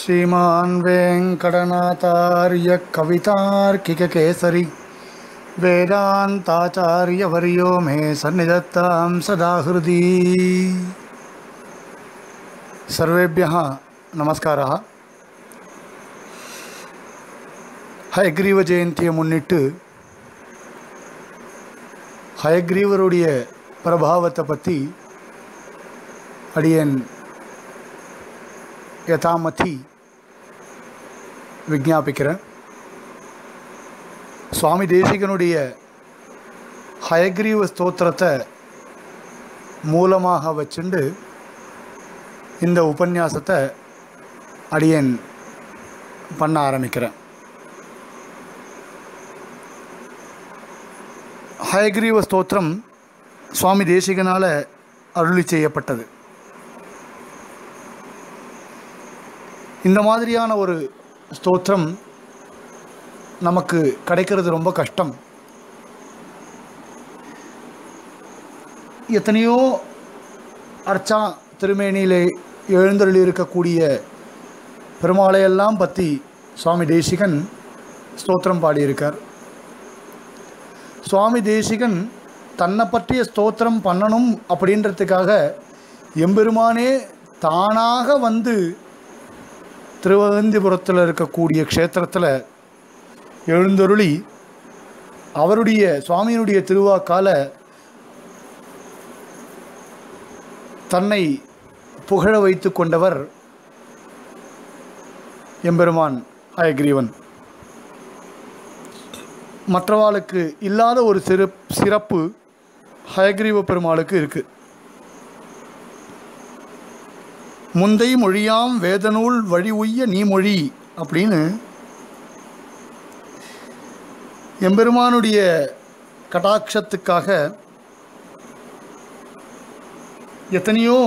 श्रीमान् वेङ्कटनाथार्य कवितार्किककेसरी वेदान्ताचार्यवर्यो मे सन्निधत्तां सदा हृदि सर्वेभ्यः नमस्कारः ஹயக்ரீவ ஜெயந்தியை முன்னிட்டு ஹயக்ரீவருடைய பிரபாவத்தை பற்றி அடியன் யதாமதி விஜாபிக்கிறேன் சுவாமி தேசிகனுடைய ஹயக்ரீவ ஸ்தோத்திரத்தை மூலமாக வச்சுண்டு இந்த உபன்யாசத்தை அடியன் பண்ண ஆரம்பிக்கிறேன். ஹயக்ரீவ ஸ்தோத்திரம் சுவாமி தேசிகனால் அருளி செய்யப்பட்டது. இந்த மாதிரியான ஒரு ஸ்தோத்திரம் நமக்கு கிடைக்கிறது ரொம்ப கஷ்டம். எத்தனையோ அர்ச்சா திருமேனியிலே எழுந்தருளி இருக்கக்கூடிய பெருமாளையெல்லாம் பற்றி சுவாமி தேசிகன் ஸ்தோத்திரம் பாடியிருக்கார். சுவாமி தேசிகன் தன்னை பற்றிய ஸ்தோத்திரம் பண்ணணும் அப்படின்றதுக்காக எம்பெருமானே தானாக வந்து திருவகந்திபுரத்தில் இருக்கக்கூடிய க்ஷேத்திரத்தில் எழுந்தருளி அவருடைய சுவாமியினுடைய திருவாக்கால தன்னை புகழ வைத்து கொண்டவர் எம்பெருமான் ஹயக்ரீவன். மற்றவாளுக்கு இல்லாத ஒரு சிறப் சிறப்பு ஹயக்ரீவ பெருமாளுக்கு இருக்குது முந்தை மொழியாம் வேதநூல் வழி உய்ய நீ மொழி அப்படின்னு எம்பெருமானுடைய கடாட்சத்துக்காக எத்தனையோ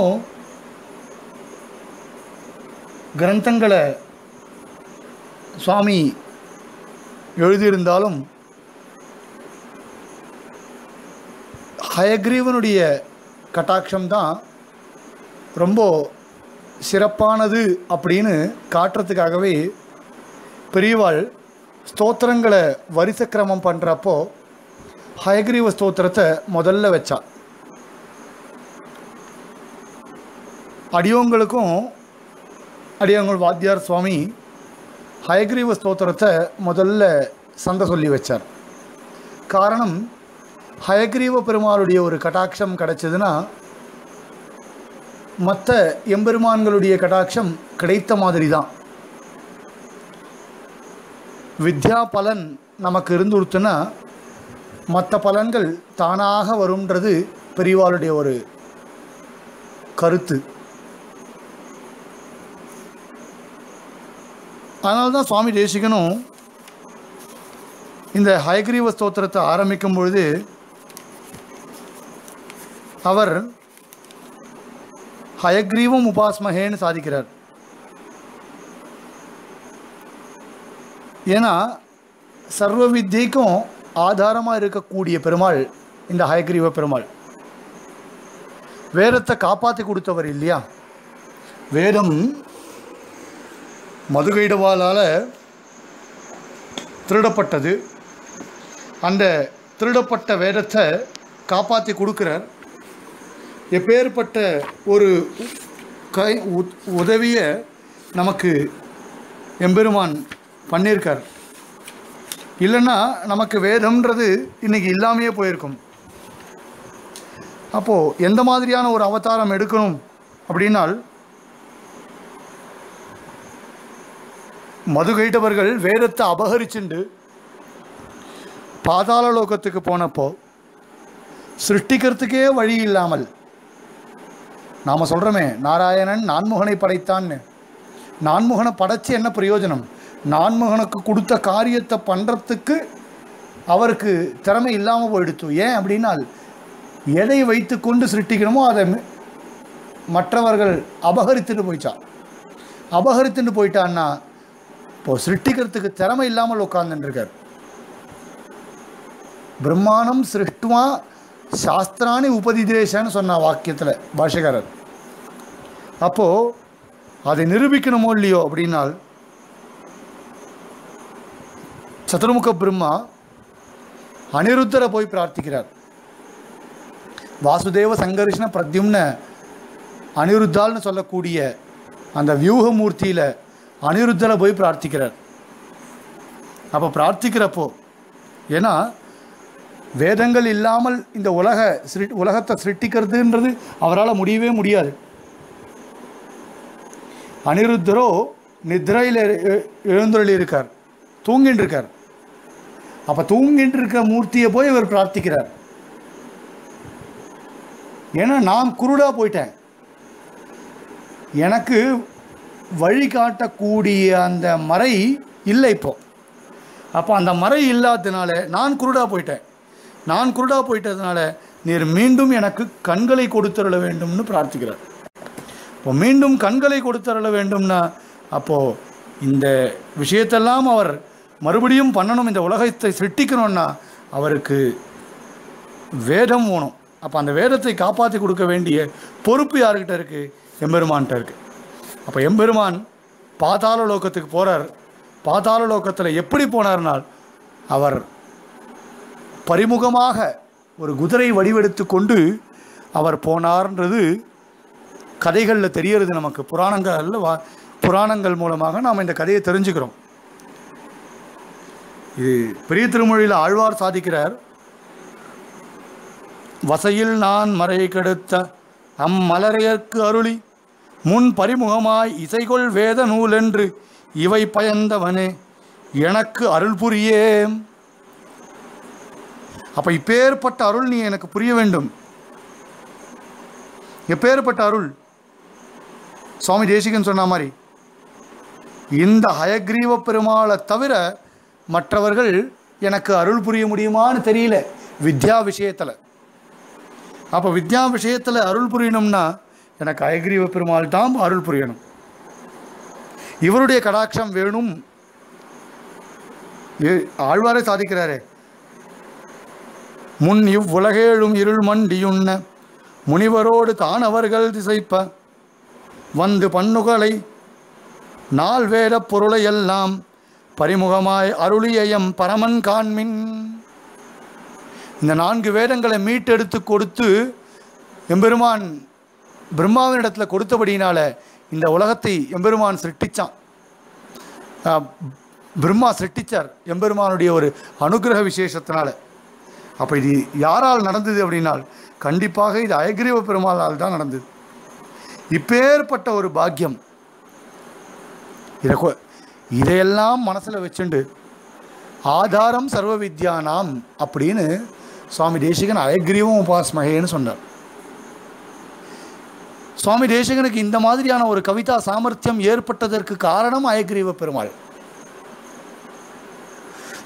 கிரந்தங்களை சுவாமி எழுதியிருந்தாலும் ஹயக்ரீவனுடைய கட்டாட்சம்தான் ரொம்ப சிறப்பானது அப்படின்னு காட்டுறதுக்காகவே பெரியவாள் ஸ்தோத்திரங்களை வரிச கிரமம் பண்ணுறப்போ ஹயக்ரீவ ஸ்தோத்திரத்தை முதல்ல வச்சா. அடியோங்களுக்கும் அடியோங்கள் வாத்தியார் சுவாமி ஹயக்ரீவ ஸ்தோத்திரத்தை முதல்ல சந்தை சொல்லி வச்சார். காரணம் ஹயக்ரீவ பெருமாளுடைய ஒரு கட்டாட்சம் கிடைச்சதுன்னா மற்ற எம்பெருமான்களுடைய கடாட்சம் கிடைத்த மாதிரி தான் வித்யா பலன் நமக்கு இருந்துருத்துனா மற்ற பலன்கள் தானாக வரும்ன்றது பெரியவாளுடைய ஒரு கருத்து. அதனால தான் சுவாமி தேசிகனும் இந்த ஹயக்ரீவ ஸ்தோத்திரத்தை ஆரம்பிக்கும் பொழுது அவர் ஹயக்ரீவம் உபாஸ்மகேன்னு சாதிக்கிறார். ஏன்னா சர்வ வித்தியக்கும் ஆதாரமாக இருக்கக்கூடிய பெருமாள் இந்த ஹயக்ரீவ பெருமாள். வேதத்தை காப்பாற்றி கொடுத்தவர் இல்லையா? வேதம் மதுகைடவாலால் திருடப்பட்டது. அந்த திருடப்பட்ட வேதத்தை காப்பாற்றி கொடுக்குறார். எப்பேற்பட்ட ஒரு கை உதவியை நமக்கு எம்பெருமான் பண்ணியிருக்கார். இல்லைன்னா நமக்கு வேதம்ன்றது இன்றைக்கி இல்லாமையே போயிருக்கும். அப்போது எந்த மாதிரியான ஒரு அவதாரம் எடுக்கணும் அப்படின்னால் மதுகைட்டவர்கள் வேதத்தை அபகரிச்சுண்டு பாதாள லோகத்துக்கு போனப்போ சிருஷ்டிக்கிறதுக்கே வழி இல்லாமல் நாம் சொல்கிறோமே நாராயணன் நான்முகனை படைத்தான்னு நான்முகனை படைச்சு என்ன பிரயோஜனம்? நான்முகனுக்கு கொடுத்த காரியத்தை பண்ணுறதுக்கு அவருக்கு திறமை இல்லாமல் போயிடுச்சு ஏன் அப்படின்னால் எதை வைத்து கொண்டு சிருஷ்டிக்கணுமோ அதை மற்றவர்கள் அபகரித்துட்டு போயிட்டா அபகரித்துட்டு போயிட்டான்னா இப்போ சிருஷ்டிக்கிறதுக்கு திறமை இல்லாமல் உட்கார்ந்துருக்கார் பிரம்மாணம் சிருஷ்டுவான் சாஸ்திராணி உபதிதேசன்னு சொன்ன வாக்கியத்தில் பாஷகாரர் அப்போது அதை நிரூபிக்கணுமோ இல்லையோ அப்படின்னால் சதுர்முக பிரம்மா அனிருத்தரை போய் பிரார்த்திக்கிறார். வாசுதேவ சங்கர்ஷ்ண பிரத்யும்ன அனிருத்தால்னு சொல்லக்கூடிய அந்த வியூகமூர்த்தியில் அனிருத்தரை போய் பிரார்த்திக்கிறார். அப்போ பிரார்த்திக்கிறப்போ ஏன்னா வேதங்கள் இல்லாமல் இந்த உலக சிரு உலகத்தை சிருஷ்டிக்கிறதுன்றது அவரால் முடியவே முடியாது. அனிருத்தரோ நித்ரையில் எழுந்தருளி இருக்கார் தூங்கிட்டு இருக்கார் அப்போ தூங்கிட்டு இருக்க மூர்த்தியை போய் இவர் பிரார்த்திக்கிறார். ஏன்னா நான் குருடா போயிட்டேன். எனக்கு வழிகாட்டக்கூடிய அந்த மறை இல்லை இப்போ. அப்போ அந்த மறை இல்லாததுனால நான் குருடா போயிட்டேன். நான் குருடா போயிட்டதுனால நீர் மீண்டும் எனக்கு கண்களை கொடுத்தருள வேண்டும்னு பிரார்த்திக்கிறார். இப்போ மீண்டும் கண்களை கொடுத்தருள வேண்டும்னா அப்போது இந்த விஷயத்தெல்லாம் அவர் மறுபடியும் பண்ணணும் இந்த உலகத்தை சிருஷ்டிக்கணும்னா அவருக்கு வேதம் வேணும். அப்போ அந்த வேதத்தை காப்பாற்றி கொடுக்க வேண்டிய பொறுப்பு யாருக்கிட்ட இருக்குது எம்பெருமான்கிட்ட இருக்குது அப்போ எம்பெருமான் பாதாள லோகத்துக்கு போகிறார் பாதாள லோகத்தில் எப்படி போனார்னால் அவர் பரிமுகமாக ஒரு குதிரை வடிவெடுத்து கொண்டு அவர் போனார்ன்றது கதைகளில் தெரியறது நமக்கு. புராணங்களில் வா புராணங்கள் மூலமாக நாம் இந்த கதையை தெரிஞ்சுக்கிறோம். இது பெரிய திருமொழியில் ஆழ்வார் சாதிக்கிறார். வசையில் நான் மறை கெடுத்த அம்மலரையர்க்கு அருளி முன் பரிமுகமாய் இசைகொள் வேத நூலென்று இவை பயந்தவனே எனக்கு அருள் புரியேம். அப்ப இப்பேற்பட்ட அருள் நீ எனக்கு புரிய வேண்டும். எப்பேற்பட்ட அருள்? சுவாமி தேசிகன் சொன்ன மாதிரி. இந்த ஹயக்ரீவ பெருமாளை தவிர மற்றவர்கள் எனக்கு அருள் புரிய முடியுமான்னு தெரியல வித்யா விஷயத்தில். அப்போ வித்யா விஷயத்தில் அருள் புரியணும்னா எனக்கு ஹயக்ரீவ பெருமாள் தான் அருள் புரியணும். இவருடைய கடாட்சம் வேணும். ஏ- ஆழ்வாரே சாதிக்கிறாரே. முன் இவ்வுலகேழும் இருள் மண்டியுண்ண முனிவரோடு தானவர்கள் திசைப்ப. வந்து பண்ணுகளை நாள் வேத பொருளை எல்லாம் பரிமுகமாய் அருளியயம் பரமன் காண்மின். இந்த நான்கு வேதங்களை மீட்டெடுத்து கொடுத்து எம்பெருமான் பிரம்மாவினிடத்தில் கொடுத்தபடியினால இந்த உலகத்தை எம்பெருமான் சிருஷ்டிச்சான். பிரம்மா சிருஷ்டிச்சார் எம்பெருமானுடைய ஒரு அனுகிரக விசேஷத்தினால. அப்போ இது யாரால் நடந்தது அப்படின்னால் கண்டிப்பாக இது அயக்ரீவ பெருமாளால் தான் நடந்தது. இப்பேற்பட்ட ஒரு பாக்கியம். இதை இதையெல்லாம் மனசில் வச்சுண்டு ஆதாரம் சர்வ வித்யா நாம் அப்படின்னு சுவாமி தேசிகன் அயக்ரீவம் உபாஸ்மகேன்னு சொன்னார். சுவாமி தேசிகனுக்கு இந்த மாதிரியான ஒரு கவிதா சாமர்த்தியம் ஏற்பட்டதற்கு காரணம் அயக்ரீவ பெருமாள்.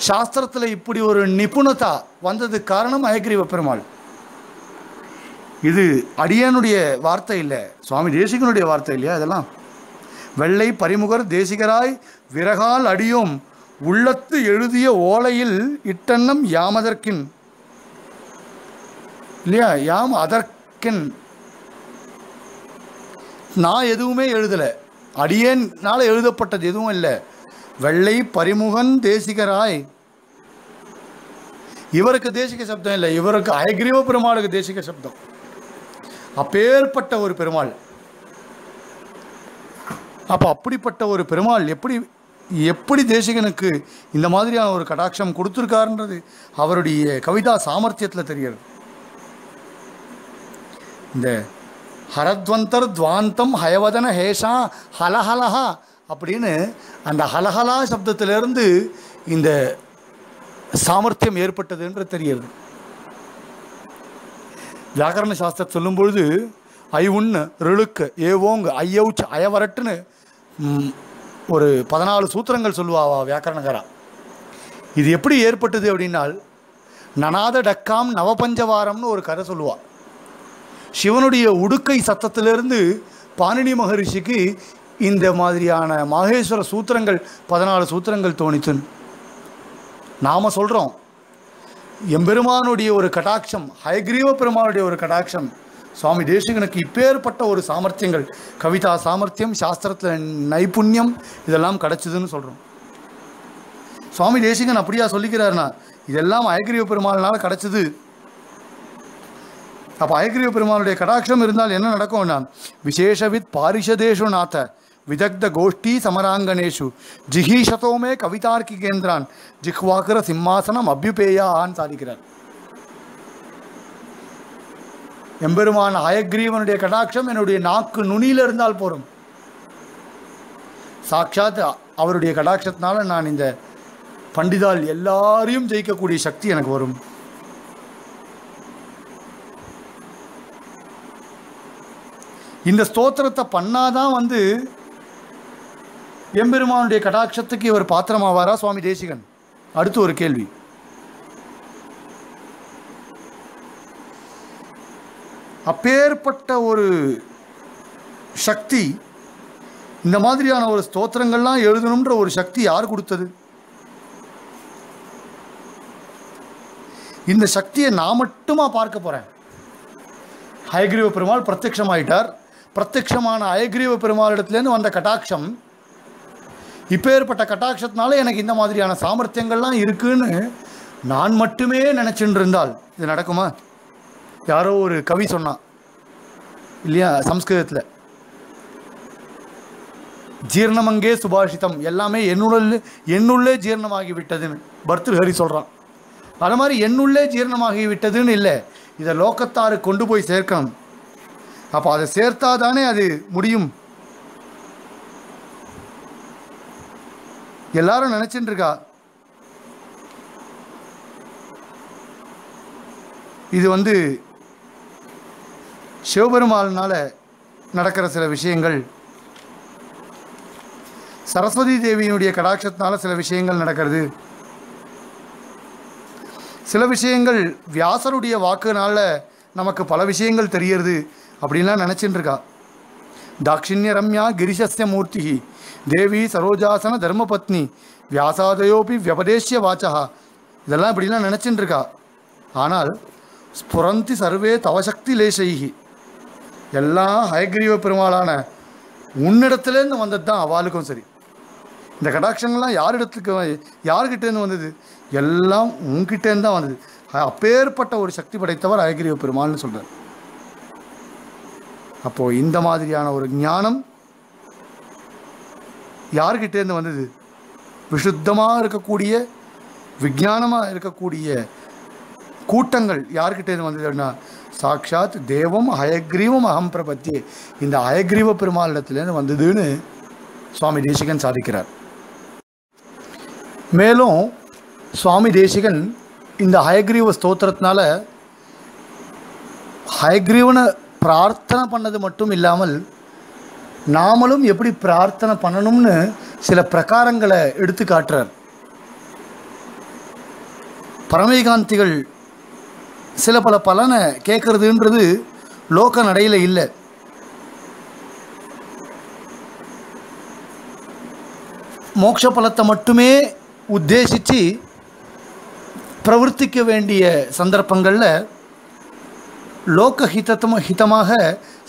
சாஸ்திரத்தில் இப்படி ஒரு நிபுணதா வந்ததுக்கு காரணம் அயக்ரீவ பெருமாள். இது அடியனுடைய வார்த்தை இல்லை சுவாமி தேசிகனுடைய வார்த்தை இல்லையா இதெல்லாம்? வெள்ளை பரிமுகர் தேசிகராய் விறகால் அடியோம் உள்ளத்து எழுதிய ஓலையில் இட்டெண்ணம் யாமதற்கின். இல்லையா? யாம் அதற்கின். நான் எதுவுமே எழுதலை. அடியேனால் எழுதப்பட்டது எதுவும் இல்லை. வெள்ளை பரிமுகன் தேசிகராய் இவருக்கு தேசிக சப்தம் இல்லை. இவருக்கு அயக்ரீவ பெருமாளுக்கு தேசிக சப்தம். அப்பேற்பட்ட ஒரு பெருமாள். அப்போ அப்படிப்பட்ட ஒரு பெருமாள் எப்படி எப்படி தேசிகனுக்கு இந்த மாதிரியான ஒரு கடாட்சம் கொடுத்துருக்காருன்றது அவருடைய கவிதா சாமர்த்தியத்தில் தெரிகிறது. இந்த ஹரத்வந்தர் துவாந்தம் ஹயவதன ஹேஷா ஹலஹலஹா அப்படின்னு அந்த ஹலஹலா சப்தத்திலேருந்து இந்த சாமர்த்தியம் ஏற்பட்டது என்று தெரிகிறது. வியாகரண சாஸ்திரம் சொல்லும் பொழுது ஐ உண்ணு ரிழுக்கு ஏவோங்க ஐயவுச்சு அயவரட்டுன்னு ஒரு பதினாலு சூத்திரங்கள் சொல்லுவாவா வியாக்கரணகரா இது எப்படி ஏற்பட்டது அப்படின்னால் நனாத டக்காம் நவபஞ்சவாரம்னு ஒரு கதை சொல்லுவாள் சிவனுடைய உடுக்கை சத்தத்திலிருந்து பாணினி மகரிஷிக்கு இந்த மாதிரியான மாகேஸ்வர சூத்திரங்கள் பதினாலு சூத்திரங்கள் தோணிச்சுன்னு. நாம் சொல்கிறோம் எம்பெருமானுடைய ஒரு கடாட்சம் ஹயக்ரீவ பெருமானுடைய ஒரு கடாட்சம் சுவாமி தேசிகனுக்கு இப்பேற்பட்ட ஒரு சாமர்த்தியங்கள் கவிதா சாமர்த்தியம் சாஸ்திரத்தில் நைபுண்யம் இதெல்லாம் கிடச்சிதுன்னு சொல்கிறோம் சுவாமி தேசிகன் அப்படியா சொல்லிக்கிறாருனா இதெல்லாம் அயக்கிரிய பெருமாள்னால கிடச்சிது. அப்போ அயக்கிரிய பெருமாளுடைய கடாட்சம் இருந்தால் என்ன நடக்கும்னா விசேஷவித் பாரிஷதேஷு நாத்த விதக்த கோஷ்டி சமராங்கனேஷு ஜிஹீஷதோமே கவிதார்க்கி கேந்திரான் ஜிஹ்வாகர சிம்மாசனம் அபியுபேயான்னு சாதிக்கிறார் எம்பெருமான் ஹயக்ரீவனுடைய கடாட்சம் என்னுடைய நாக்கு நுனியில் இருந்தால் போரும். சாட்சாத் அவருடைய கடாட்சத்தினால நான் இந்த பண்டிதால் எல்லாரையும் ஜெயிக்கக்கூடிய சக்தி எனக்கு வரும். இந்த ஸ்தோத்திரத்தை பண்ணாதான் வந்து எம்பெருமானுடைய கடாட்சத்துக்கு இவர் பாத்திரமாவாரா சுவாமி தேசிகன்? அடுத்து ஒரு கேள்வி. அப்பேற்பட்ட ஒரு சக்தி இந்த மாதிரியான ஒரு ஸ்தோத்திரங்கள்லாம் எழுதணுன்ற ஒரு சக்தி யார் கொடுத்தது? இந்த சக்தியை நான் மட்டுமா பார்க்க போறேன். ஹயக்ரீவ பெருமாள் பிரத்யக்ஷமாயிட்டார் பிரத்யக்ஷமான அயக்ரீவ பெருமாளிடத்துலேருந்து வந்த கட்டாட்சம் இப்பேற்பட்ட கட்டாட்சத்தினால எனக்கு இந்த மாதிரியான சாமர்த்தியங்கள்லாம் இருக்குன்னு நான் மட்டுமே நினச்சிட்டு இருந்தால் இது நடக்குமா? யாரோ ஒரு கவி சொன்னான் இல்லையா சம்ஸ்கிருதத்தில். ஜீர்ணமங்கே சுபாஷிதம் எல்லாமே என்னுள்ள என்னுள்ளே ஜீரணமாகி விட்டதுன்னு பர்திருஹரி சொல்கிறான் அது மாதிரி என்னுள்ளே ஜீரணமாகி விட்டதுன்னு இல்லை இதை லோக்கத்தாரு கொண்டு போய் சேர்க்கணும். அப்போ அதை சேர்த்தா தானே அது முடியும். எல்லாரும் நினைச்சிட்டு இருக்கா? இது வந்து சிவபெருமாள்னால நடக்கிற சில விஷயங்கள். சரஸ்வதி தேவியினுடைய கடாட்சத்தினால சில விஷயங்கள் நடக்கிறது. சில விஷயங்கள் வியாசருடைய வாக்குனால நமக்கு பல விஷயங்கள் தெரியறது அப்படின்லாம் நினச்சிட்டு இருக்கா. தாட்சிணிய ரம்யா கிரிசஸ்ய மூர்த்தி தேவி சரோஜாசன தர்மபத்னி வியாசாதயோபி வியபதேசிய வாச்சா இதெல்லாம் இப்படிலாம் நினச்சின்னு இருக்கா ஆனால் ஸ்புரந்தி சர்வே தவசக்தி லேசைகி எல்லாம் ஹயக்ரீவ பெருமாளான உன்னிடத்துலேருந்து வந்தது தான் அவளுக்கும் சரி. இந்த கடாட்சங்கள்லாம் யாரிடத்துக்கு யார்கிட்டேருந்து வந்தது? எல்லாம் உங்ககிட்டேருந்து தான் வந்தது. அப்பேற்பட்ட ஒரு சக்தி படைத்தவர் அயகிரிய பெருமாள்னு சொல்கிறார் அப்போது இந்த மாதிரியான ஒரு ஞானம் யார்கிட்டேருந்து வந்தது? விசுத்தமாக இருக்கக்கூடிய விஞ்ஞானமாக இருக்கக்கூடிய கூட்டங்கள் யார்கிட்டேருந்து அப்படின்னா சாக்சாத் தேவம் ஹயக்ரீவம் அகம் பிரபத்தி. இந்த ஹயக்ரீவ பெருமாளிடத்துலேருந்து வந்ததுன்னு சுவாமி தேசிகன் சாதிக்கிறார். மேலும் சுவாமி தேசிகன் இந்த ஹயக்ரீவ ஸ்தோத்திரத்தினால ஹயக்ரீவனை பிரார்த்தனை பண்ணது மட்டும் இல்லாமல் நாமளும் எப்படி பிரார்த்தனை பண்ணணும்னு சில பிரகாரங்களை எடுத்து காட்டுறார். பரமேகாந்திகள் சில பல பலனை கேட்கறதுன்றது லோக நடையில் இல்லை. மோட்ச பலத்தை மட்டுமே உத்தேசித்து பிரவர்த்திக்க வேண்டிய சந்தர்ப்பங்களில் லோக ஹிதத்தம ஹிதமாக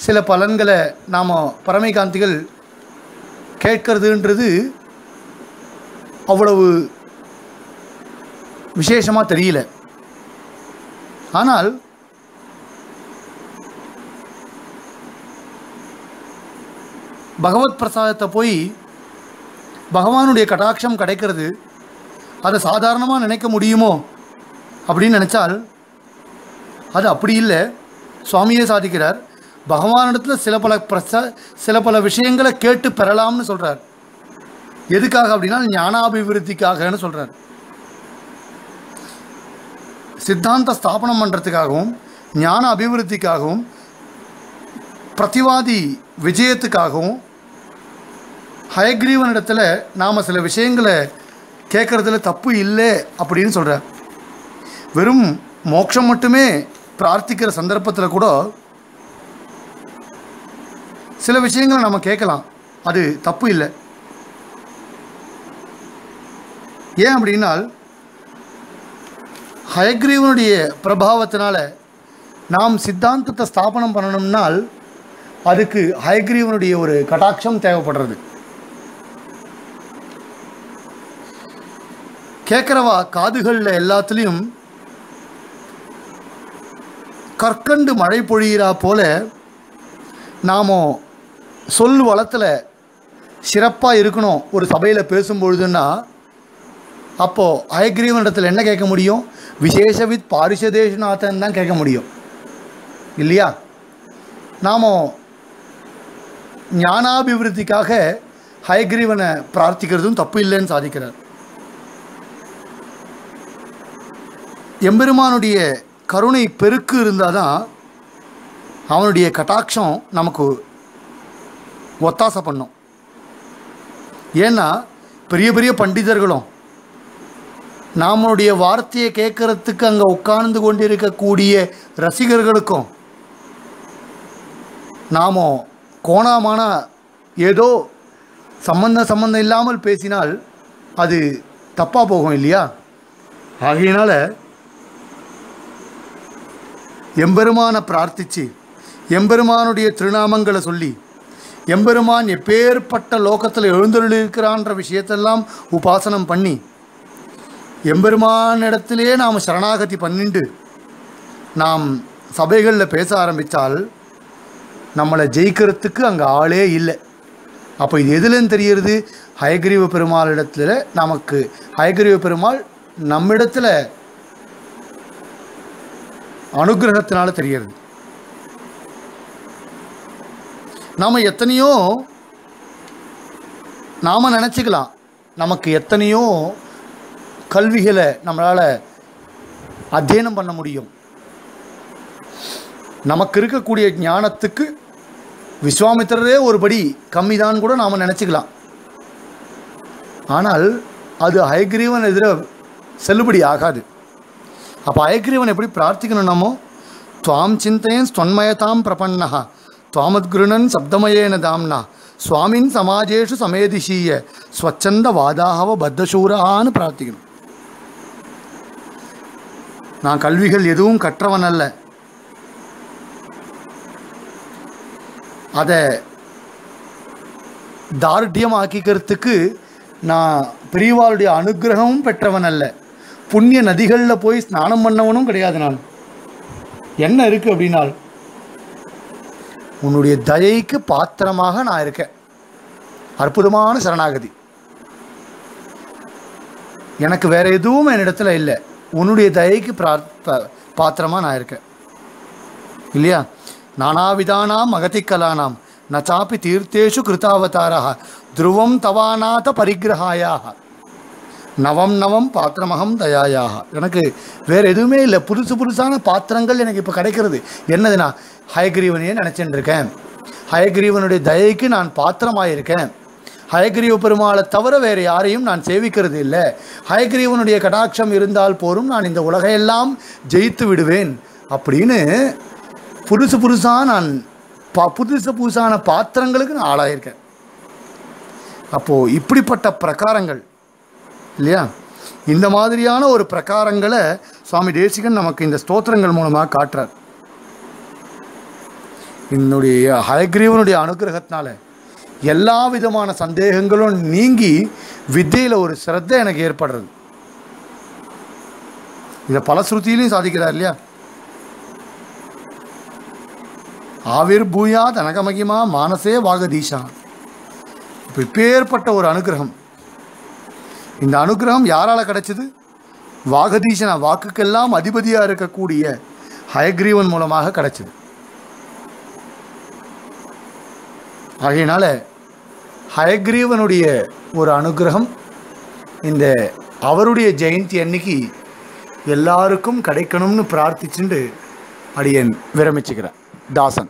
சில பலன்களை நாம் பரமைகாந்திகள் கேட்கறதுன்றது அவ்வளவு விசேஷமாக தெரியல. ஆனால் பகவத் பிரசாதத்தை போய் பகவானுடைய கடாட்சம் கிடைக்கிறது. அதை சாதாரணமாக நினைக்க முடியுமோ அப்படின்னு நினச்சால் அது அப்படி இல்லை. சுவாமியே சாதிக்கிறார். பகவானிடத்தில் சில பல பிரச சில பல விஷயங்களை கேட்டு பெறலாம்னு சொல்கிறார் எதுக்காக அப்படின்னா ஞானாபிவிருத்திக்காகன்னு சொல்கிறார் சித்தாந்த ஸ்தாபனம் பண்ணுறதுக்காகவும் ஞான அபிவிருத்திக்காகவும் பிரதிவாதி விஜயத்துக்காகவும் ஹயக்ரீவனிடத்தில் நாம் சில விஷயங்களை கேட்குறதுல தப்பு இல்லை அப்படின்னு சொல்கிறார் வெறும் மோட்சம் மட்டுமே பிரார்த்திக்கிற சந்தர்ப்பத்தில் கூட சில விஷயங்களை நம்ம கேட்கலாம். அது தப்பு இல்லை. ஏன் அப்படின்னால் ஹயக்ரீவனுடைய பிரபாவத்தினால நாம் சித்தாந்தத்தை ஸ்தாபனம் பண்ணணும்னால் அதுக்கு ஹயக்ரீவனுடைய ஒரு கடாட்சம் தேவைப்படுறது. கேட்குறவா காதுகளில் எல்லாத்துலேயும் கற்கண்டு மழை பொழியிறா போல நாமோ சொல் வளத்தில் சிறப்பாக இருக்கணும் ஒரு சபையில் பேசும்பொழுதுன்னா அப்போது அயக்ரீவனிடத்தில் என்ன கேட்க முடியும்? விசேஷவித் பாரிஷதேஷநாதன் தான் கேட்க முடியும். இல்லையா? நாம் ஞானாபிவிருத்திக்காக ஹயக்ரீவனை பிரார்த்திக்கிறதும் தப்பு இல்லைன்னு சாதிக்கிறார். எம்பெருமானுடைய கருணை பெருக்கு இருந்தால் தான் அவனுடைய கட்டாட்சம் நமக்கு ஒத்தாசை பண்ணும். ஏன்னா பெரிய பெரிய பண்டிதர்களும் நம்மளுடைய வார்த்தையை கேட்கறதுக்கு அங்கே உட்கார்ந்து கொண்டிருக்கக்கூடிய ரசிகர்களுக்கும் நாம் கோணாமான ஏதோ சம்பந்த சம்பந்தம் இல்லாமல் பேசினால் அது தப்பாக போகும் இல்லையா? ஆகையினால் எம்பெருமானை பிரார்த்திச்சு எம்பெருமானுடைய திருநாமங்களை சொல்லி எம்பெருமான் எப்பேற்பட்ட லோகத்தில் எழுந்தருளிருக்கிறான்ற விஷயத்தெல்லாம் உபாசனம் பண்ணி எம்பெருமானிடத்திலே நாம் சரணாகதி பண்ணிண்டு நாம் சபைகளில் பேச ஆரம்பித்தால் நம்மளை ஜெயிக்கிறதுக்கு அங்கே ஆளே இல்லை. அப்போ இது எதுலன்னு தெரியறது ஹயக்ரீவ இடத்துல நமக்கு ஹயக்ரீவ பெருமாள் நம்மிடத்தில் அனுகிரகத்தினால தெரிகிறது. நாம் எத்தனையோ நாம் நினச்சிக்கலாம் நமக்கு எத்தனையோ கல்விகளை நம்மளால் அத்தியனம் பண்ண முடியும். நமக்கு இருக்கக்கூடிய ஞானத்துக்கு விஸ்வாமித்திரரே ஒருபடி கம்மிதான் கூட நாம் நினச்சிக்கலாம். ஆனால் அது ஹயக்ரீவன் எதிர செல்லுபடி ஆகாது. அப்போ ஹயக்ரீவன் எப்படி பிரார்த்திக்கணும் நம்ம? துவாம் சிந்தையன் ஸ்தொன்மயதாம் பிரபன்னஹா. துவாமத்குருணன் சப்தமயேன தாம்னா சுவாமின் சமாஜேஷு சமேதிஷீய ஸ்வச்சந்த வாதாகவ பத்தசூரகான்னு பிரார்த்திக்கணும் நான் கல்விகள் எதுவும் கற்றவன் அல்ல அதை தார்டியம் ஆக்கிக்கிறதுக்கு நான் பெரியவாளுடைய அனுகிரகமும் பெற்றவன் அல்ல புண்ணிய நதிகளில் போய் ஸ்நானம் பண்ணவனும் கிடையாது நான்। என்ன இருக்குது அப்படின்னால் உன்னுடைய தயைக்கு பாத்திரமாக நான் இருக்கேன். அற்புதமான சரணாகதி. எனக்கு வேற எதுவும் என்னிடத்துல இல்லை. உன்னுடைய தயைக்கு பிரார்த்த பாத்திரமாக நான் இருக்கேன். இல்லையா? நானாவிதானாம் மகதிக்கலானாம். நச்சாப்பி தீர்த்தேஷு கிருதாவதாரா துருவம் தவாநாத பரிகிரகாயாக நவம் நவம் பாத்திரமகம் தயாயாக. எனக்கு வேறு எதுவுமே இல்லை. புதுசு புதுசான பாத்திரங்கள் எனக்கு இப்போ கிடைக்கிறது. என்னதுன்னா ஹயக்ரீவனையே நினச்சிட்டு இருக்கேன் ஹயக்ரீவனுடைய தயைக்கு நான் பாத்திரமாயிருக்கேன். ஹயக்ரீவ பெருமாளை தவிர வேறு யாரையும் நான் சேவிக்கிறது இல்லை. ஹயக்ரீவனுடைய கடாட்சம் இருந்தால் போரும் நான் இந்த உலகையெல்லாம் ஜெயித்து விடுவேன் அப்படின்னு புதுசு புதுசாக நான் பா புதுசு புதுசான பாத்திரங்களுக்கு நான் ஆளாயிருக்கேன். அப்போது இப்படிப்பட்ட பிரகாரங்கள் இல்லையா? இந்த மாதிரியான ஒரு பிரகாரங்களை சுவாமி தேசிகன் நமக்கு இந்த ஸ்தோத்திரங்கள் மூலமாக காட்டுறார். என்னுடைய ஹயக்ரீவனுடைய அனுகிரகத்தினால எல்லா விதமான சந்தேகங்களும் நீங்கி வித்தையில் ஒரு சிரத்தை எனக்கு ஏற்படுறது. இதை பல ஸ்ருதியிலையும் சாதிக்கிறார் இல்லையா? ஆவிர் பூயா தனகமகிமா மானசே வாகதீஷா. இப்போ இப்பேற்பட்ட ஒரு அனுகிரகம். இந்த அனுகிரகம் யாரால் கிடைச்சிது? வாகதீசன வாக்குக்கெல்லாம் அதிபதியாக இருக்கக்கூடிய ஹயக்ரீவன் மூலமாக கிடைச்சிது. ஆகையினால ஹயக்ரீவனுடைய ஒரு அனுகிரகம் இந்த அவருடைய ஜெயந்தி அன்னைக்கு எல்லாருக்கும் கிடைக்கணும்னு பிரார்த்திச்சுண்டு அடியன் விரமிச்சுக்கிறேன் தாசன்.